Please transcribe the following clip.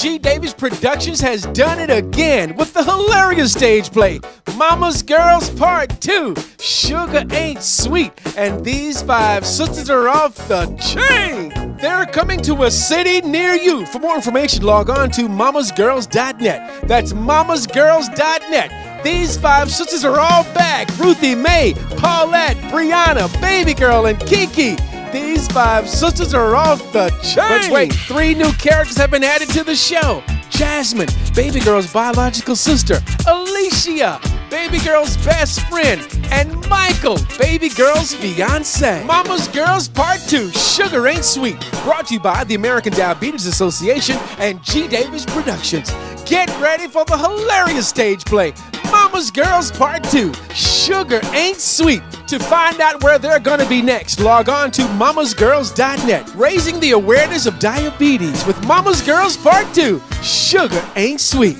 G. Davis Productions has done it again with the hilarious stage play, Mama's Girls Part 2. Sugar ain't sweet, and these five sisters are off the chain. They're coming to a city near you. For more information, log on to mamasgirls.net. That's mamasgirls.net. These five sisters are all back Ruthie Mae, Paulette, Brianna, Baby Girl, and Kiki. These five sisters are off the chain. But wait, three new characters have been added to the show. Jasmine, Baby Girl's biological sister, Alicia, Baby Girl's best friend, and Michael, Baby Girl's fiance. Mama's Girls Part 2, Sugar Ain't Sweet, brought to you by the American Diabetes Association and G. Davis Productions. Get ready for the hilarious stage play, Mama's Girls Part 2, Sugar Ain't Sweet. To find out where they're gonna be next, log on to mamasgirls.net. Raising the awareness of diabetes with Mama's Girls Part 2, Sugar Ain't Sweet.